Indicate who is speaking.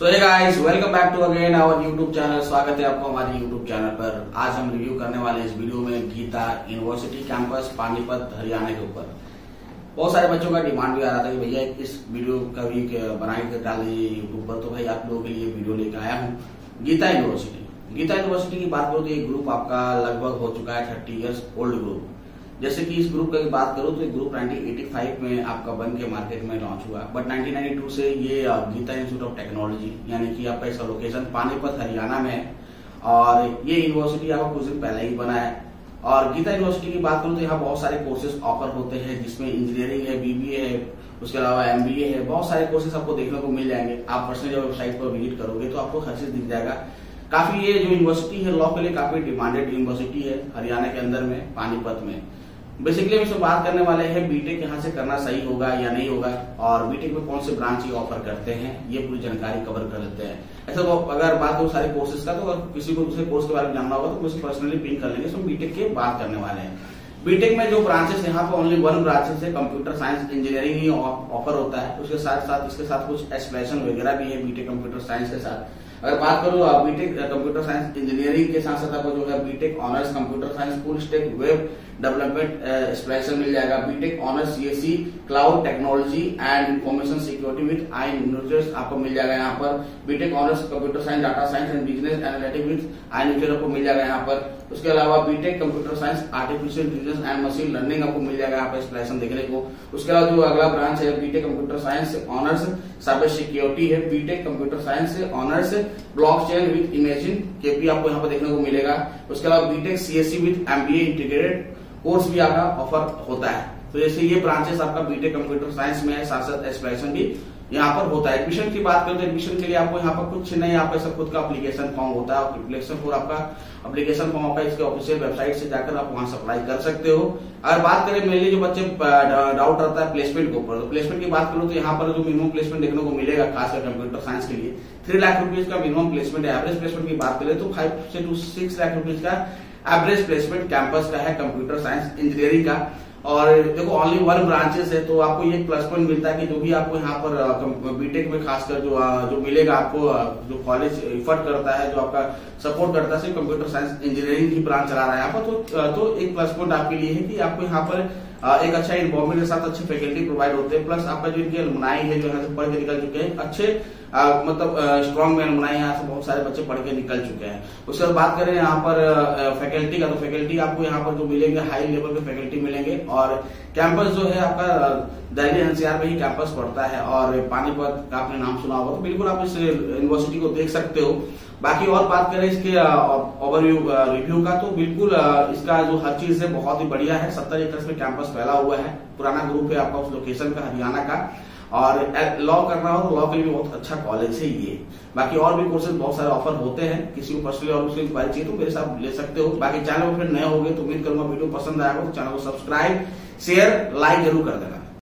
Speaker 1: So hey guys welcome back to again our YouTube channel स्वागत है आपको हमारे यूट्यूब चैनल पर। आज हम रिव्यू करने वाले इस वीडियो में गीता यूनिवर्सिटी कैंपस पानीपत, हरियाणा के ऊपर। बहुत सारे बच्चों का डिमांड भी आ रहा था कि भैया इस वीडियो का भी बनाए के डाल दीजिए यूट्यूब पर। तो भाई आप लोगों के लिए वीडियो लेकर आया हूँ, गीता यूनिवर्सिटी गीता यूनिवर्सिटी की बात करो तो ये ग्रुप आपका लगभग हो चुका है थर्टी ईयर्स ओल्ड ग्रुप जैसे कि इस ग्रुप की बात करूँ तो ग्रुप 1985 में आपका बन के मार्केट में लॉन्च हुआ। बट 1992 से ये गीता इंस्टीट्यूट ऑफ़ टेक्नोलॉजी यानी कि आपका इसका लोकेशन पानीपत, हरियाणा में है। और ये यूनिवर्सिटी आपको कुछ दिन पहले ही बना है। और गीता यूनिवर्सिटी की बात करूँ तो यहाँ बहुत सारे कोर्सेज ऑफ़र होते हैं, जिसमें इंजीनियरिंग है बीबीए है, उसके अलावा एमबीए है, बहुत सारे कोर्सेज आपको देखने को मिल जाएँगे। आप पर्सनली वेबसाइट पर विज़िट करोगे तो आपको हर चीज़ दिख जाएगा। काफ़ी ये जो यूनिवर्सिटी है लॉ के लिए काफ़ी डिमांडेड यूनिवर्सिटी है, हरियाणा के अंदर में, पानीपत में। बेसिकली हम इसमें बात करने वाले हैं बीटेक यहाँ से करना सही होगा या नहीं होगा, और बीटेक में कौन से ब्रांच ये ऑफ़र करते हैं, ये पूरी जानकारी कवर कर लेते हैं। ऐसा तो अगर बात हो सारे कोर्सेज का तो अगर किसी को दूसरे कोर्स के बारे में जानना होगा तो उसे पर्सनली पिन कर लेंगे तो बीटेक के बात करने वाले हैं। बीटेक में जो ब्रांचेस यहाँ पर ओनली वन ब्रांचेस है कंप्यूटर साइंस इंजीनियरिंग ही ऑफ़र होता है। उसके साथ साथ इसके साथ कुछ एक्सप्रेशन वगैरह भी है बीटेक कंप्यूटर साइंस के साथ। अगर बात करो करूँ बीटेक कंप्यूटर साइंस इंजीनियरिंग के साथ साथ आपको जो है BTech honours computer science full stack web development expression मिल जाएगा। BTech honours CSC cloud technology and information security with iNurture's आपको मिल जाएगा यहाँ पर। BTech honours computer science data science and business analytic with iNurture's आपको मिल जाएगा यहाँ पर। उसके अलावा BTech computer science artificial intelligence and machine learning आपको मिल जाएगा यहाँ पर एक्सप्रेशन देखने को। उसके अलावा जो अगला ब्रांच है BTech computer science honours cyber security है। BTech computer science honours blockchain with imagine के भी आपको यहाँ पर देखने को मिलेगा। उसके अलावा BTech CSC with MBA integrated course भी आपका ऑफ़र होता है। तो जैसे ये ब्रांचेस आपका बीटेक कंप्यूटर साइंस में है, साथ साथ एस्पिरेशन भी यहाँ पर होता है। एडमिशन की बात करें तो एडमिशन के लिए आपको यहाँ पर कुछ नहीं आपका सब खुद का अप्लीकेशन फॉर्म होता है। एप्लीकेशन फॉर आपका अप्लीकेशन फॉर्म आपका इसके ऑफिशियल वेबसाइट से जाकर आप वहाँ सप्लाई कर सकते हो। अगर बात करें मेनली जो बच्चे डाउट रहता है प्लेसमेंट के ऊपर तो प्लेसमेंट की बात करूँ तो यहाँ पर जो मिनिमम प्लेसमेंट देखने को मिलेगा खासकर कंप्यूटर साइंस के लिए थ्री लाख रुपीज़ का मिनिमम प्लेसमेंट एवरेज प्लेसमेंट की बात करें तो फाइव से टू सिक्स लाख रुपीज़ का एवरेज प्लेसमेंट कैंपस का है कंप्यूटर साइंस इंजीनियरिंग का। और देखो ओनली वन ब्रांचेस है तो आपको ये प्लस पॉइंट मिलता है कि जो भी आपको यहाँ पर बीटेक में खासकर जो जो मिलेगा आपको जो कॉलेज इफर्ट करता है जो आपका सपोर्ट करता है कंप्यूटर साइंस इंजीनियरिंग की ब्रांच चला रहा है यहाँ पर तो, तो एक प्लस पॉइंट आपके लिए है कि आपको यहाँ पर एक अच्छा इन्वॉर्मेंट के साथ अच्छे फैकल्टी प्रोवाइड होते हैं। प्लस आपका जो इनके अलमुनाई है जो यहाँ से पढ़ के निकल चुके हैं अच्छे आ, मतलब स्ट्रॉन्ग अलमनाई यहाँ से बहुत सारे बच्चे पढ़ के निकल चुके हैं। उसके बाद बात करें यहाँ पर फैकल्टी का तो फैकल्टी आपको यहाँ पर जो मिलेंगे हाई लेवल के फैकल्टी मिलेंगे। और कैंपस जो है आपका दिल्ली एनसीआर में ही कैंपस पड़ता है और पानीपत का आपने नाम सुना होगा तो बिल्कुल आप इस यूनिवर्सिटी को देख सकते हो। बाकी और बात करें इसके ओवरव्यू रिव्यू का तो बिल्कुल इसका जो हर चीज़ है बहुत ही बढ़िया है। सत्तर एकड़ में कैंपस फैला हुआ है। पुराना ग्रुप है आपका उस लोकेशन का, हरियाणा का। और लॉ करना हो तो लॉ के लिए बहुत अच्छा कॉलेज है ये। बाकी और भी कोर्सेज बहुत सारे ऑफ़र होते हैं। किसी को पर्सनली और उसकी इंक्वायरी चाहिए तो मेरे साथ ले सकते हो। बाकी चैनल पर फिर नए हो गए तो उम्मीद करूँगा वीडियो पसंद आएगा तो चैनल को सब्सक्राइब शेयर लाइक ज़रूर कर देना।